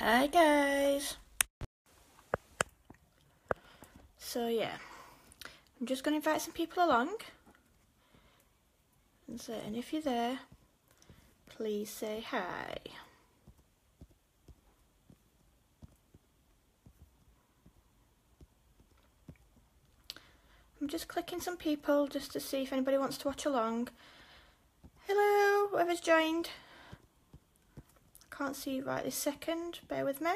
Hi guys. So yeah, I'm just going to invite some people along. And so, and if you're there, please say hi. I'm just clicking some people just to see if anybody wants to watch along. Hello, whoever's joined. Can't see right this second, bear with me.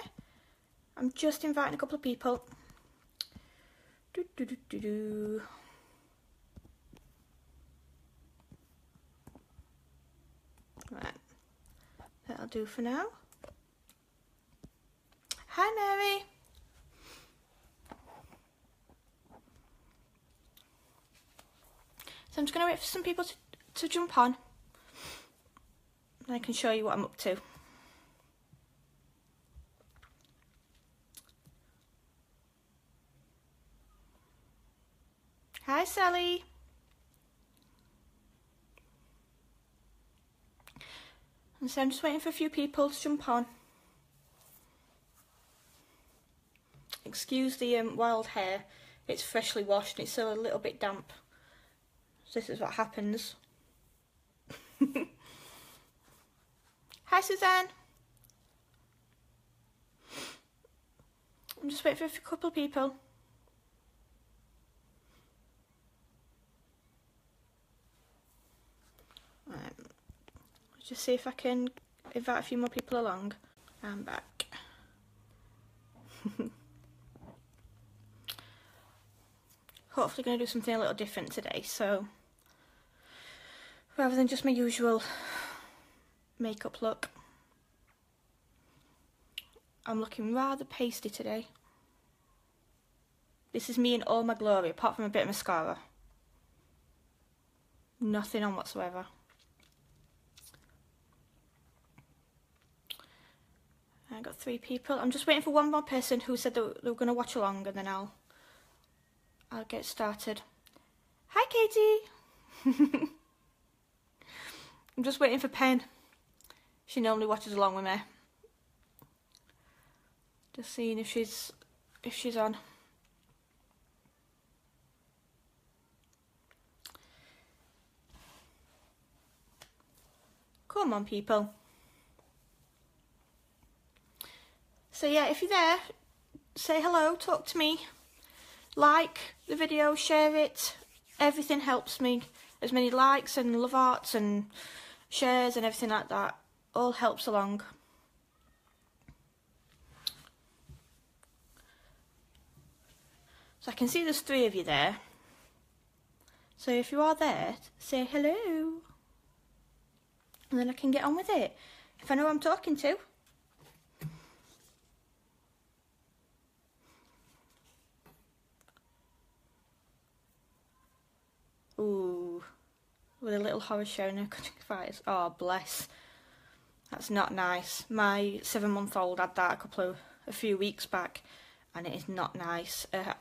I'm just inviting a couple of people. Do, do, do, do, do. Right, that'll do for now. Hi Mary. So I'm just going to wait for some people to, to jump on. And I can show you what I'm up to. Hi Sally. And so I'm just waiting for a few people to jump on. Excuse the um, wild hair, it's freshly washed and it's still a little bit damp. So this is what happens. Hi Suzanne. I'm just waiting for a couple of people. Right. Let's just see if I can invite a few more people along. I'm back. Hopefully going to do something a little different today, so rather than just my usual makeup look. I'm looking rather pasty today. This is me in all my glory, apart from a bit of mascara. Nothing on whatsoever. I got three people. I'm just waiting for one more person who said they were, were going to watch along and then I'll I'll get started. Hi Katie! I'm just waiting for Pen. She normally watches along with me. Just seeing if she's if she's on. Come on people. So yeah, if you're there, say hello, talk to me, like the video, share it. Everything helps me. As many likes and love arts and shares and everything like that all helps along. So I can see there's three of you there. So if you are there, say hello. And then I can get on with it. If I know I'm talking to. Ooh with a little horror show no fighters. Oh, bless. That's not nice. My seven-month-old had that a couple of a few weeks back, and it is not nice. Uh,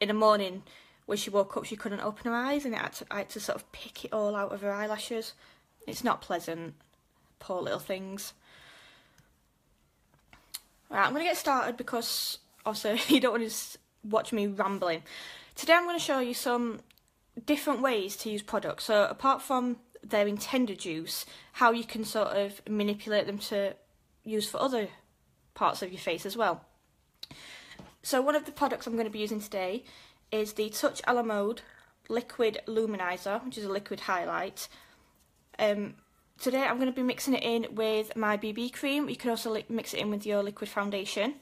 in the morning, when she woke up, she couldn't open her eyes, and had to, I had to sort of pick it all out of her eyelashes. It's not pleasant. Poor little things. Right, I'm going to get started because also you don't want to watch me rambling. Today I'm going to show you some different ways to use products. So apart from their intended use, how you can sort of manipulate them to use for other parts of your face as well. So one of the products I'm going to be using today is the Touch a la Mode Liquid Luminizer, which is a liquid highlight. Um, today I'm going to be mixing it in with my BB cream. You can also mix it in with your liquid foundation.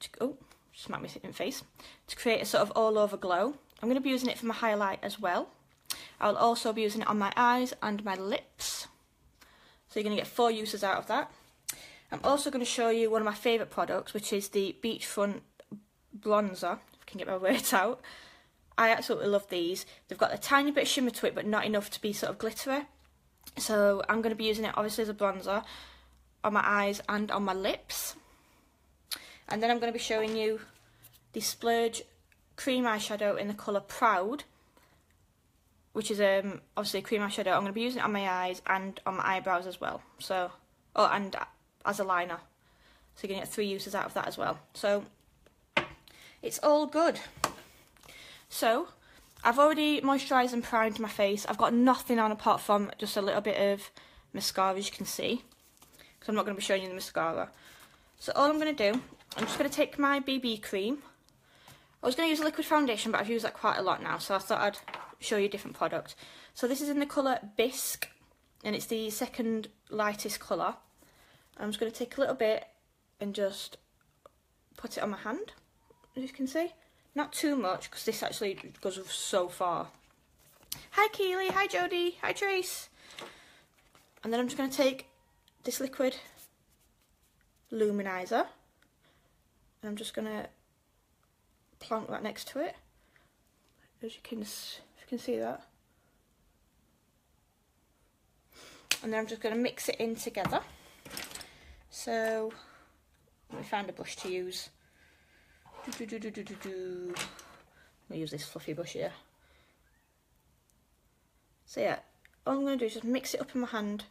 To, oh, smack me in face. To create a sort of all over glow. I'm going to be using it for my highlight as well. I'll also be using it on my eyes and my lips. So you're going to get four uses out of that. I'm also going to show you one of my favourite products, which is the Beachfront Bronzer, if I can get my words out. I absolutely love these. They've got a tiny bit of shimmer to it, but not enough to be sort of glittery. So I'm going to be using it obviously as a bronzer on my eyes and on my lips. And then I'm going to be showing you the Splurge cream eyeshadow in the colour Proud, which is um, obviously a cream eyeshadow. I'm going to be using it on my eyes and on my eyebrows as well. So, oh, and as a liner. So you're going to get three uses out of that as well. So it's all good. So I've already moisturised and primed my face. I've got nothing on apart from just a little bit of mascara as you can see. Because I'm not going to be showing you the mascara. So all I'm going to do, I'm just going to take my BB cream. I was going to use a liquid foundation but I've used that quite a lot now. So I thought I'd show you a different product. So this is in the colour Bisque. And it's the second lightest colour. I'm just going to take a little bit and just put it on my hand, as you can see. Not too much, because this actually goes so far. Hi Keely, hi Jodie, hi Trace. And then I'm just going to take this liquid luminizer. And I'm just going to plonk that next to it. As you can, if you can see that. And then I'm just going to mix it in together. So let me find a brush to use. Do, do, do, do, do, do. I'm use this fluffy brush here. So yeah, all I'm going to do is just mix it up in my hand.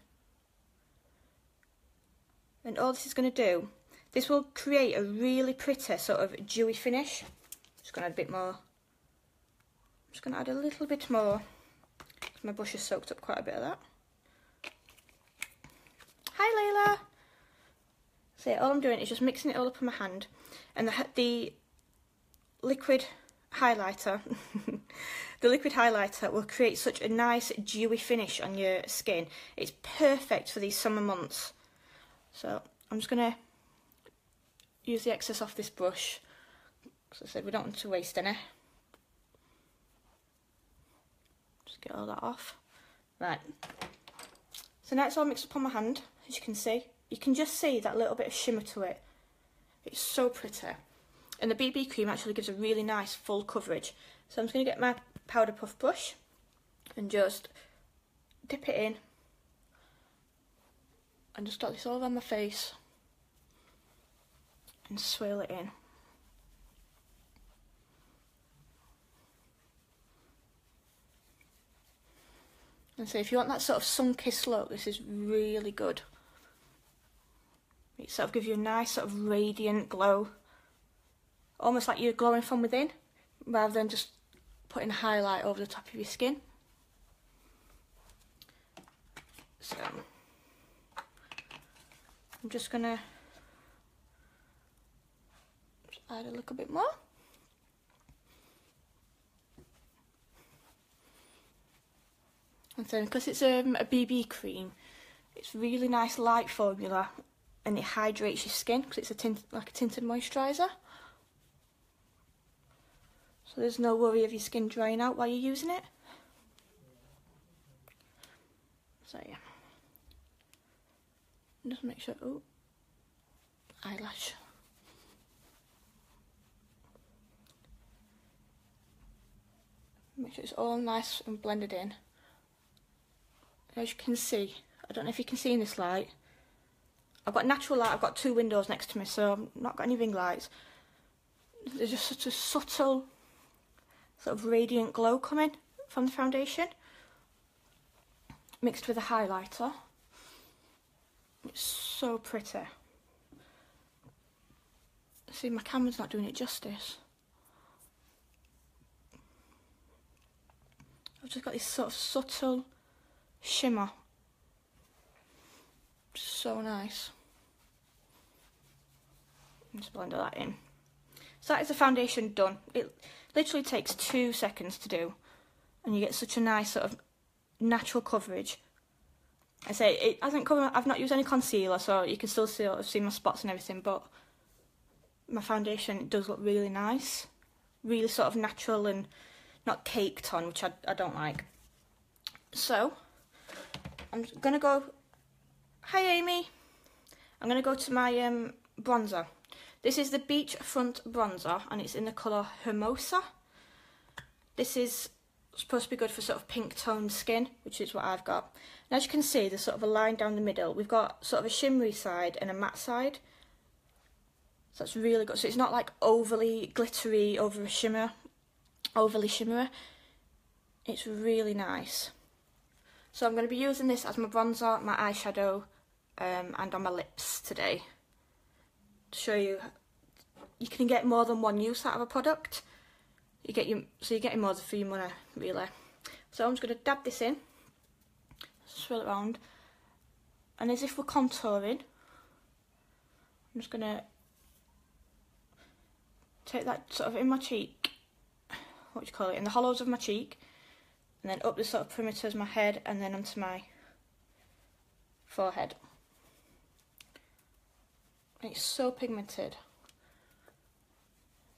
And all this is going to do, this will create a really pretty sort of dewy finish. Going to add a bit more. I'm just going to add a little bit more. My brush has soaked up quite a bit of that. Hi Layla! So all I'm doing is just mixing it all up in my hand and the, the liquid highlighter the liquid highlighter will create such a nice dewy finish on your skin it's perfect for these summer months so I'm just gonna use the excess off this brush because I said we don't want to waste any just get all that off right so now it's all mixed up on my hand as you can see you can just see that little bit of shimmer to it. It's so pretty. And the BB cream actually gives a really nice full coverage. So I'm just going to get my powder puff brush and just dip it in and just dot this all on my face and swirl it in. And so if you want that sort of sun-kissed look, this is really good. It sort of gives you a nice sort of radiant glow. Almost like you're glowing from within, rather than just putting a highlight over the top of your skin. So, I'm just gonna add a little bit more. And then, because it's um, a BB cream, it's really nice light formula and it hydrates your skin because it's a tint like a tinted moisturiser. So there's no worry of your skin drying out while you're using it. So yeah. Just make sure, oh, eyelash. Make sure it's all nice and blended in. As you can see, I don't know if you can see in this light, I've got natural light, I've got two windows next to me, so I've not got any ring lights. There's just such a subtle, sort of radiant glow coming from the foundation, mixed with a highlighter. It's so pretty. See, my camera's not doing it justice. I've just got this sort of subtle shimmer. So nice. Just blend that in. So that is the foundation done. It literally takes two seconds to do. And you get such a nice sort of natural coverage. I say it hasn't covered. I've not used any concealer, so you can still see, see my spots and everything. But my foundation does look really nice, really sort of natural and not caked on, which I I don't like. So I'm gonna go. Hi Amy. I'm gonna go to my um, bronzer. This is the Beachfront Bronzer and it's in the colour Hermosa. This is supposed to be good for sort of pink toned skin, which is what I've got. And as you can see, there's sort of a line down the middle. We've got sort of a shimmery side and a matte side. So that's really good. So it's not like overly glittery over a shimmer, overly shimmery. It's really nice. So I'm going to be using this as my bronzer, my eyeshadow, um, and on my lips today. to show you you can get more than one use out of a product. You get your so you're getting more for your money really. So I'm just going to dab this in, swirl it around, and as if we're contouring, I'm just going to take that sort of in my cheek, what do you call it, in the hollows of my cheek, and then up the sort of perimeter of my head, and then onto my forehead. And it's so pigmented.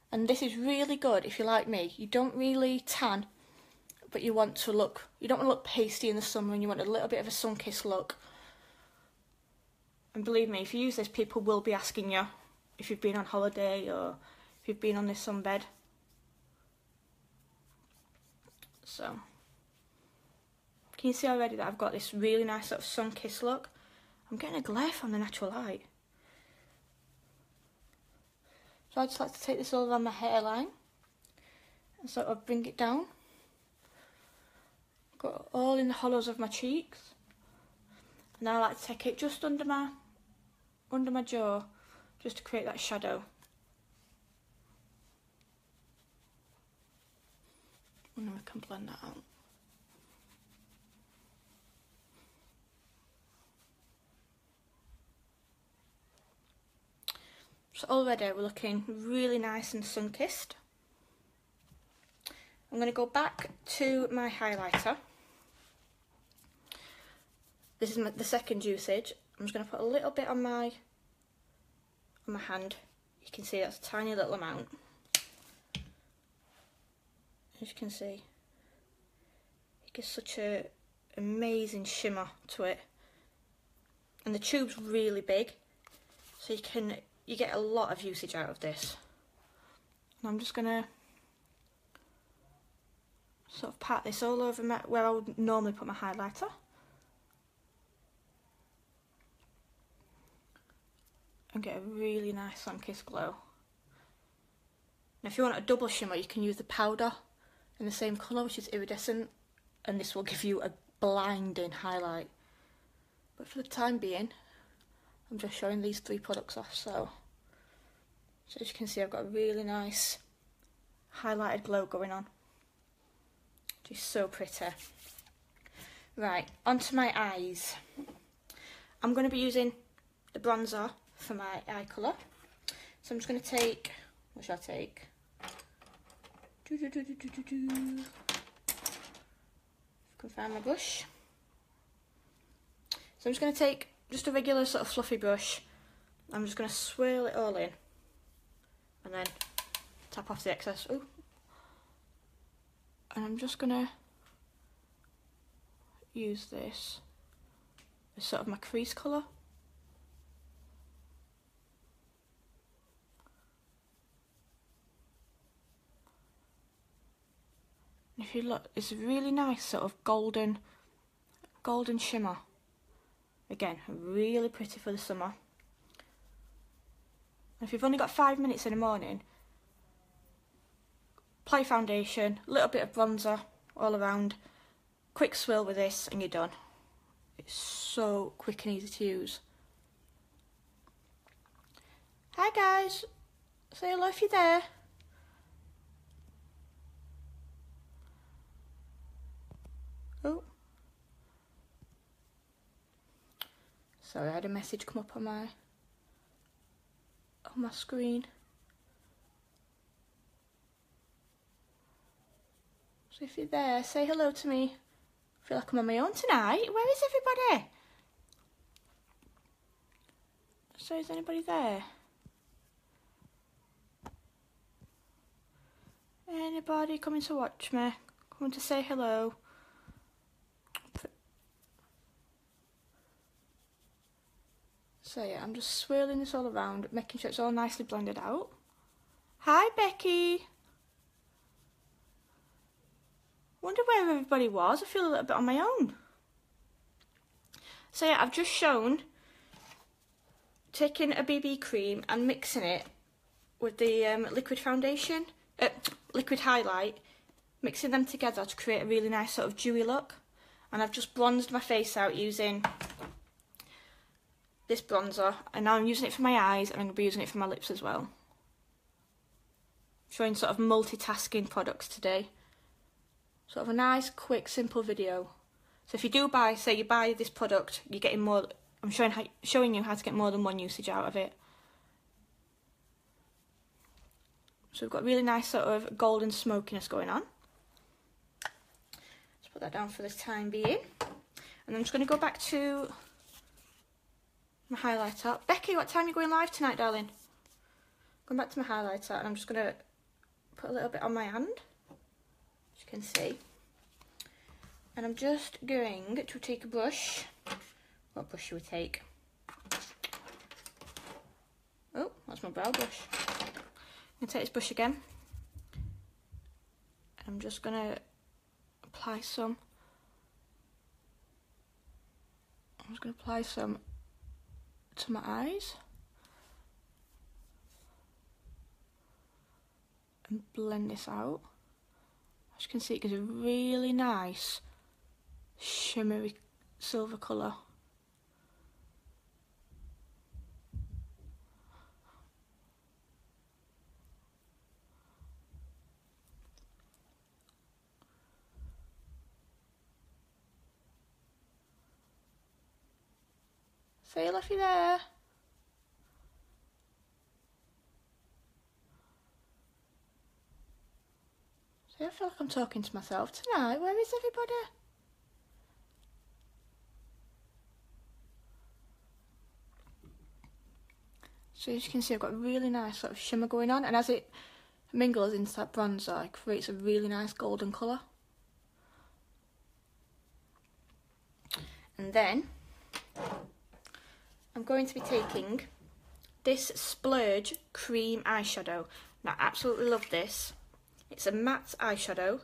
And this is really good if you're like me. You don't really tan, but you want to look, you don't want to look pasty in the summer and you want a little bit of a sun-kissed look. And believe me, if you use this, people will be asking you if you've been on holiday or if you've been on this sunbed. So, can you see already that I've got this really nice sort of sun-kissed look? I'm getting a glare from the natural light. So I just like to take this all around my hairline and sort of bring it down. Got all in the hollows of my cheeks. And I like to take it just under my under my jaw just to create that shadow. And then we can blend that out. So already we're looking really nice and sun-kissed. I'm going to go back to my highlighter. This is my, the second usage. I'm just going to put a little bit on my on my hand. You can see that's a tiny little amount. As you can see, it gives such a amazing shimmer to it. And the tube's really big, so you can you get a lot of usage out of this. And I'm just going to sort of pat this all over my, where I would normally put my highlighter. And get a really nice sun-kissed glow. Now if you want a double shimmer you can use the powder in the same colour which is iridescent and this will give you a blinding highlight. But for the time being I'm just showing these three products off so so as you can see I've got a really nice highlighted glow going on which is so pretty right onto my eyes I'm going to be using the bronzer for my eye colour so I'm just going to take what should I take do, do, do, do, do, do, do. Can find my brush. So I'm just going to take just a regular sort of fluffy brush. I'm just going to swirl it all in. And then tap off the excess. Ooh. And I'm just going to use this as sort of my crease colour. if you look, it's a really nice sort of golden, golden shimmer. Again, really pretty for the summer. If you've only got five minutes in the morning, apply foundation, a little bit of bronzer all around, quick swirl with this and you're done. It's so quick and easy to use. Hi guys, say hello if you're there. Oh. Sorry, I had a message come up on my on my screen. So if you're there, say hello to me. I feel like I'm on my own tonight. Where is everybody? So is anybody there? Anybody coming to watch me? Coming to say hello? So yeah, I'm just swirling this all around, making sure it's all nicely blended out. Hi Becky! Wonder where everybody was, I feel a little bit on my own. So yeah, I've just shown taking a BB cream and mixing it with the um, liquid foundation, uh, liquid highlight, mixing them together to create a really nice sort of dewy look. And I've just bronzed my face out using this bronzer and now I'm using it for my eyes and I'm going to be using it for my lips as well. Showing sort of multitasking products today. Sort of a nice, quick, simple video. So if you do buy, say you buy this product, you're getting more, I'm showing, how, showing you how to get more than one usage out of it. So we've got really nice sort of golden smokiness going on. Let's put that down for the time being. And I'm just going to go back to my highlighter. Becky, what time are you going live tonight, darling? Going back to my highlighter and I'm just going to put a little bit on my hand, as you can see. And I'm just going to take a brush. What brush should we take? Oh, that's my brow brush. I'm going to take this brush again. I'm just going to apply some. I'm just going to apply some to my eyes. And blend this out. As you can see, it gives a really nice shimmery silver colour. Say Luffy there. See, I feel like I'm talking to myself tonight. Where is everybody? So as you can see, I've got a really nice sort of shimmer going on, and as it mingles into that bronzer, it creates a really nice golden colour. And then I'm going to be taking this Splurge Cream Eyeshadow. Now, I absolutely love this. It's a matte eyeshadow,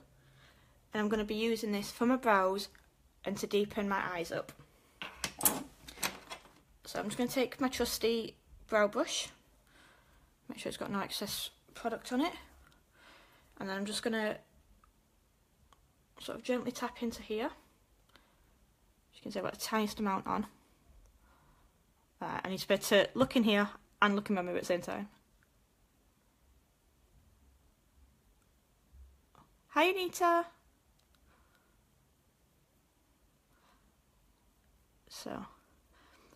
and I'm going to be using this for my brows and to deepen my eyes up. So I'm just going to take my trusty brow brush, make sure it's got no excess product on it, and then I'm just going to sort of gently tap into here. As you can see, I've got the tiniest amount on. Uh, I need to be able to look in here and look in my mirror at the same time. Hi Anita! So,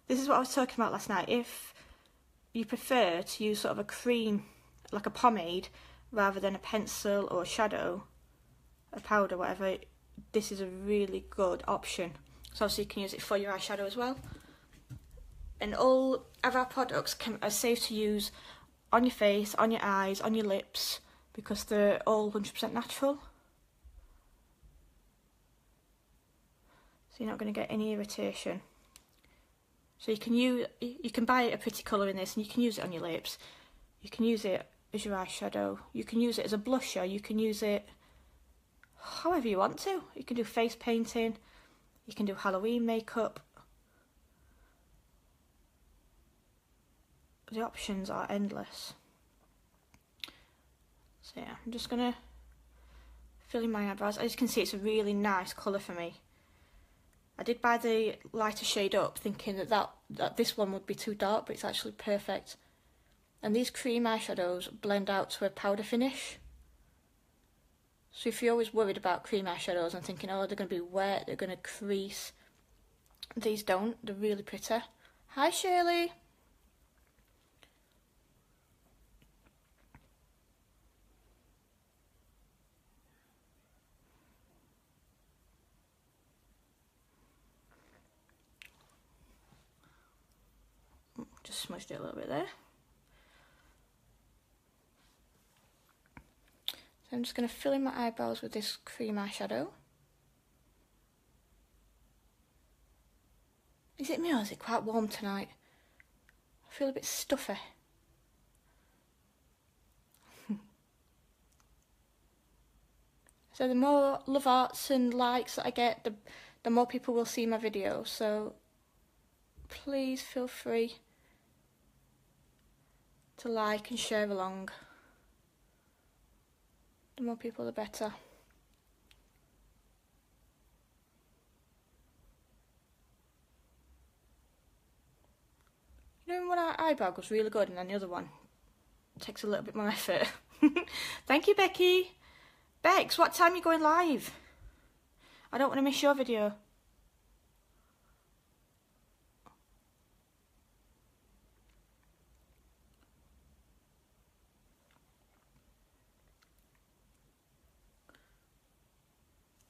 this is what I was talking about last night. If you prefer to use sort of a cream, like a pomade, rather than a pencil or a shadow, a powder, whatever, this is a really good option. So obviously you can use it for your eyeshadow as well and all of our products can, are safe to use on your face, on your eyes, on your lips because they're all 100% natural. So you're not going to get any irritation. So you can use you can buy a pretty colour in this and you can use it on your lips. You can use it as your eyeshadow. You can use it as a blusher. You can use it however you want to. You can do face painting. You can do Halloween makeup. The options are endless. So yeah, I'm just gonna fill in my eyebrows. As you can see, it's a really nice colour for me. I did buy the lighter shade up thinking that, that, that this one would be too dark, but it's actually perfect. And these cream eyeshadows blend out to a powder finish. So if you're always worried about cream eyeshadows and thinking, oh, they're going to be wet, they're going to crease, these don't. They're really pretty. Hi, Shirley. Just smudged it a little bit there. So I'm just going to fill in my eyebrows with this cream eyeshadow. Is it me or is it quite warm tonight? I feel a bit stuffy. so the more love arts and likes that I get, the, the more people will see my videos. So please feel free to like and share along. The more people, the better. You know when our eyebrow goes really good and then the other one takes a little bit more effort. Thank you, Becky. Bex, what time are you going live? I don't want to miss your video.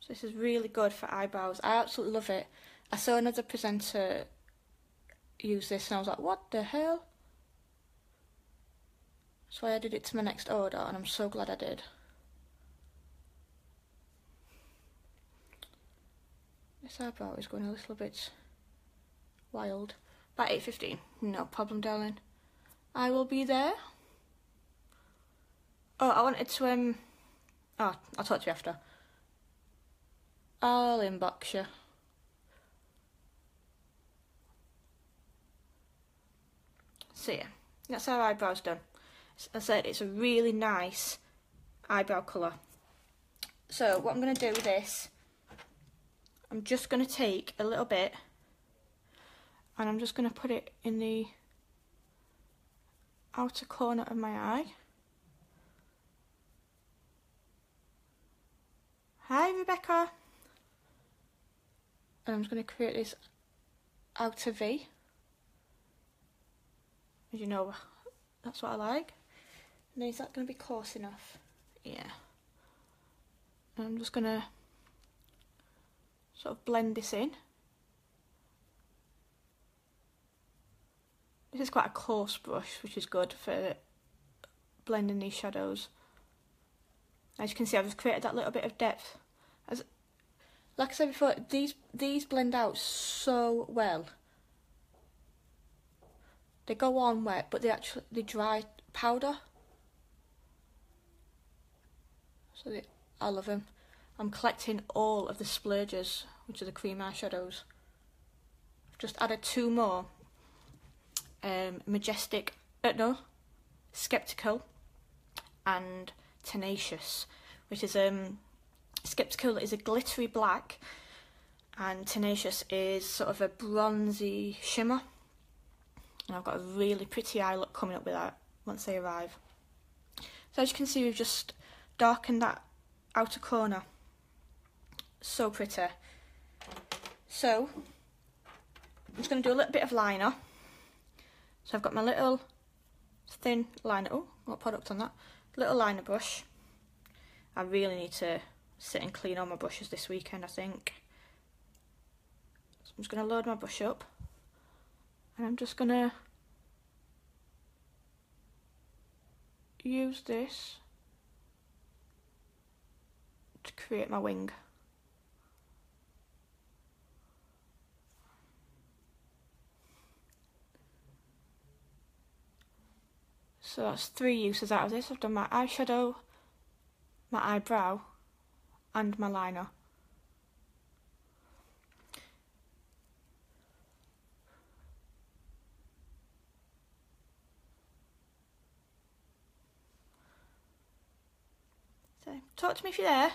So this is really good for eyebrows. I absolutely love it. I saw another presenter use this and I was like, what the hell? So I added it to my next order and I'm so glad I did. This eyebrow is going a little bit wild. By 8.15, no problem darling. I will be there. Oh, I wanted to, um, oh, I'll talk to you after. I'll inbox you. So yeah, that's our eyebrows done. As I said, it's a really nice eyebrow colour. So what I'm going to do with this, I'm just going to take a little bit and I'm just going to put it in the outer corner of my eye. Hi Rebecca! And I'm just going to create this outer V. As you know, that's what I like. Now is that going to be close enough? Yeah. And I'm just going to sort of blend this in. This is quite a coarse brush, which is good for blending these shadows. As you can see, I've just created that little bit of depth. Like I said before, these these blend out so well. They go on wet, but they actually they dry powder. So they, I love them. I'm collecting all of the splurges, which are the cream eyeshadows. I've just added two more. Um, Majestic, uh, no, Skeptical, and Tenacious, which is um Skeptical is a glittery black and Tenacious is sort of a bronzy shimmer. And I've got a really pretty eye look coming up with that once they arrive. So as you can see we've just darkened that outer corner. So pretty. So I'm just going to do a little bit of liner. So I've got my little thin liner, oh, what product on that? Little liner brush. I really need to sit and clean all my brushes this weekend, I think. So I'm just going to load my brush up. And I'm just going to use this to create my wing. So that's three uses out of this. I've done my eyeshadow, my eyebrow, and my liner. So, talk to me if you're there.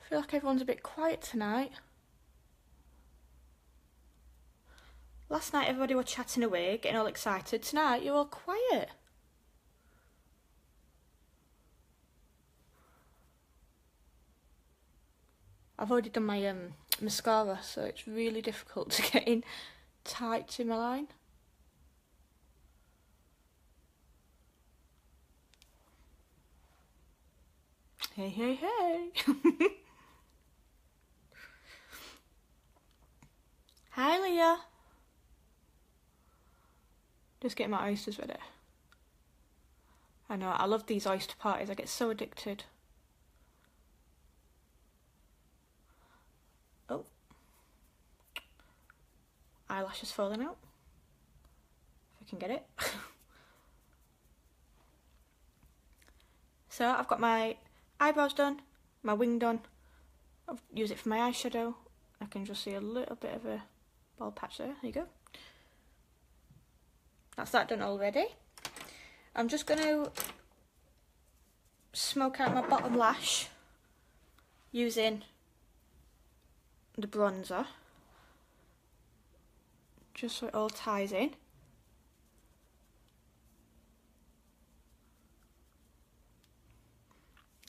I feel like everyone's a bit quiet tonight. Last night everybody were chatting away, getting all excited. Tonight you're all quiet. I've already done my um, mascara, so it's really difficult to get in tight to my line. Hey, hey, hey. Hi, Leah. Just getting my oysters ready. I know, I love these oyster parties. I get so addicted. Eyelashes falling out. If I can get it. so I've got my eyebrows done, my wing done. I've used it for my eyeshadow. I can just see a little bit of a bald patch there. There you go. That's that done already. I'm just going to smoke out my bottom lash using the bronzer just so it all ties in.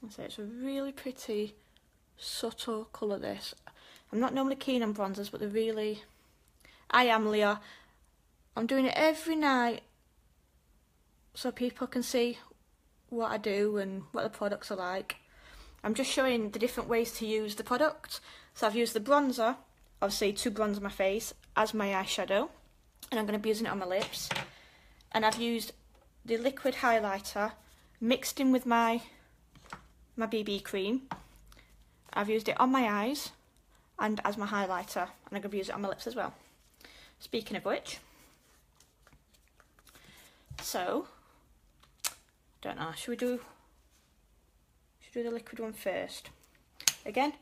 So it's a really pretty subtle colour this. I'm not normally keen on bronzers but they're really... I am Leah. I'm doing it every night so people can see what I do and what the products are like. I'm just showing the different ways to use the product. So I've used the bronzer, obviously to bronze my face, as my eyeshadow. And I'm going to be using it on my lips. And I've used the liquid highlighter mixed in with my my BB cream. I've used it on my eyes and as my highlighter. And I'm going to use it on my lips as well. Speaking of which, so, don't know, should we do should we do the liquid one first. Again,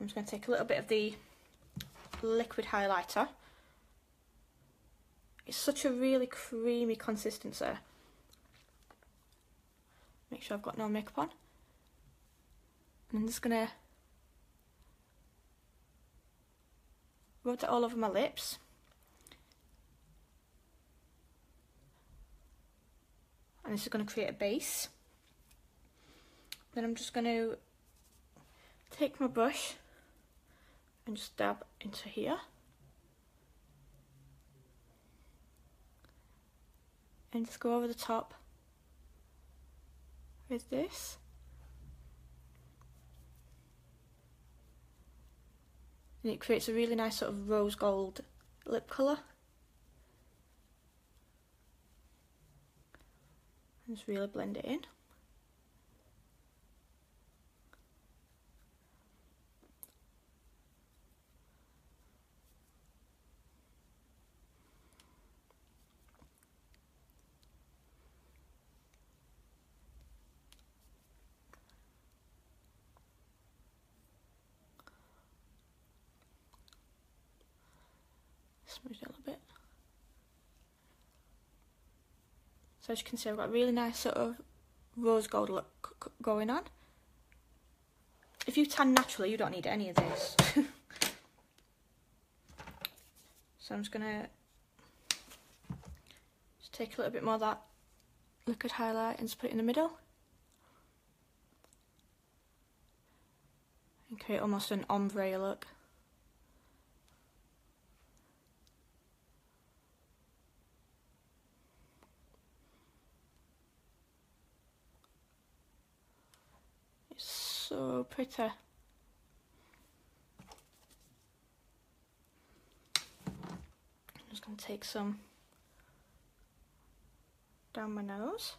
I'm just going to take a little bit of the liquid highlighter. It's such a really creamy consistency. Make sure I've got no makeup on. And I'm just going to rub that all over my lips. And this is going to create a base. Then I'm just going to take my brush and just dab into here. And just go over the top with this. And it creates a really nice sort of rose gold lip colour. And just really blend it in. It a little bit. So as you can see I've got a really nice sort of rose gold look going on. If you tan naturally you don't need any of this. so I'm just going to just take a little bit more of that liquid highlight and just put it in the middle. And create almost an ombre look. So pretty. I'm just going to take some down my nose.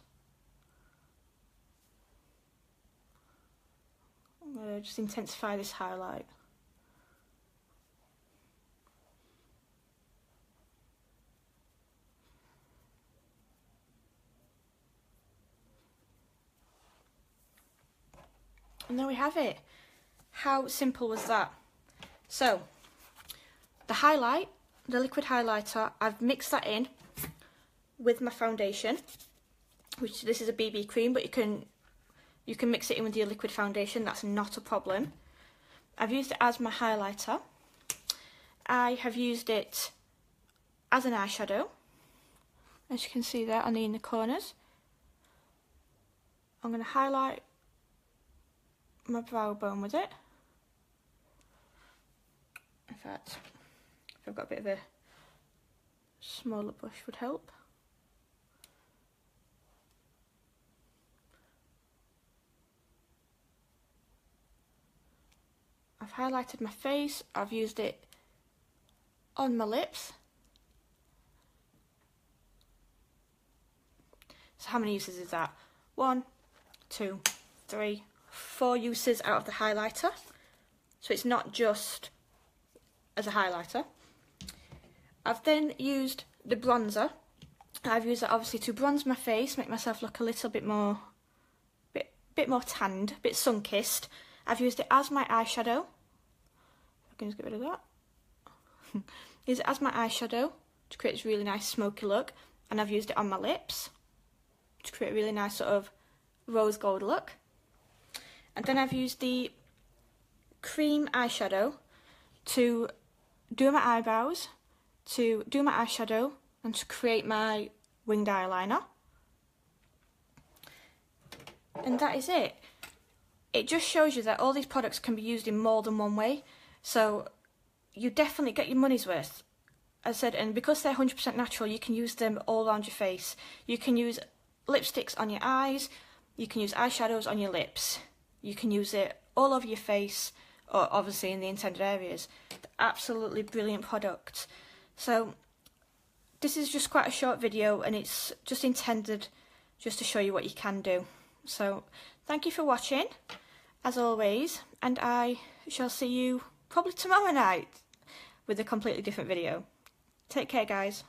I'm going to just intensify this highlight. And there we have it. How simple was that? So, the highlight, the liquid highlighter, I've mixed that in with my foundation, which this is a BB cream, but you can you can mix it in with your liquid foundation, that's not a problem. I've used it as my highlighter. I have used it as an eyeshadow, as you can see there on the inner corners. I'm going to highlight my brow bone with it. In fact, if I've got a bit of a smaller brush would help. I've highlighted my face, I've used it on my lips. So how many uses is that? One, two, three, four uses out of the highlighter. So it's not just as a highlighter. I've then used the bronzer. I've used that obviously to bronze my face, make myself look a little bit more, bit, bit more tanned, a bit sun-kissed. I've used it as my eyeshadow. I can just get rid of that. use it as my eyeshadow to create this really nice smoky look. And I've used it on my lips to create a really nice sort of rose gold look. And then I've used the cream eyeshadow to do my eyebrows, to do my eyeshadow and to create my winged eyeliner. And that is it. It just shows you that all these products can be used in more than one way. So you definitely get your money's worth. As I said, and because they're 100% natural, you can use them all around your face. You can use lipsticks on your eyes, you can use eyeshadows on your lips, you can use it all over your face, or obviously in the intended areas. Absolutely brilliant product. So this is just quite a short video and it's just intended just to show you what you can do. So thank you for watching as always and I shall see you probably tomorrow night with a completely different video. Take care guys.